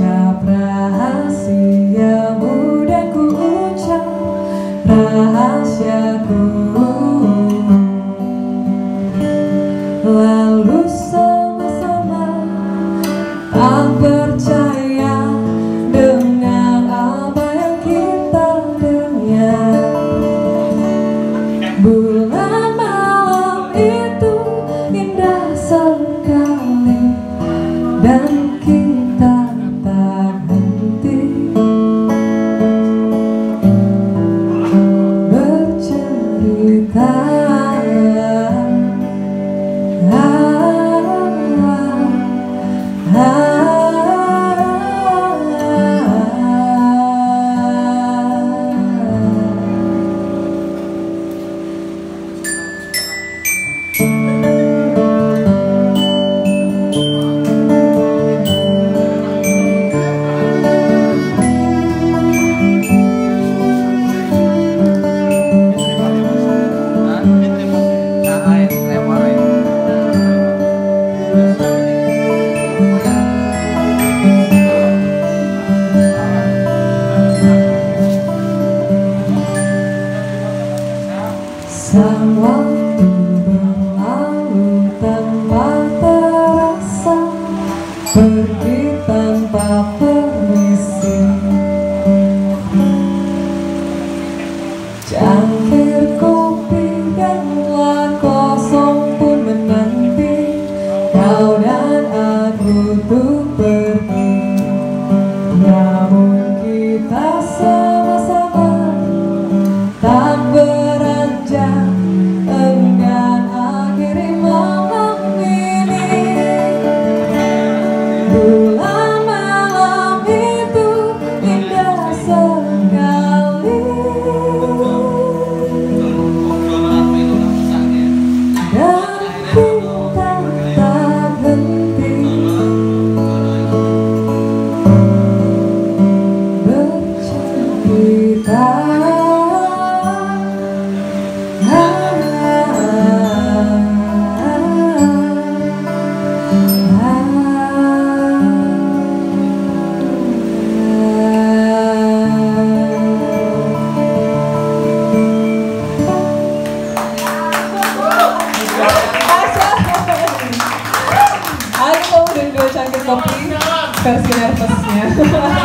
ucap rahasia mudah ku ucap rahasiaku Lalu sama-sama tak percaya dengan apa yang kita dengar Sang waktu berlalu tanpa terasa Pergi tanpa permisi. Cangkir Espero que a galera faça.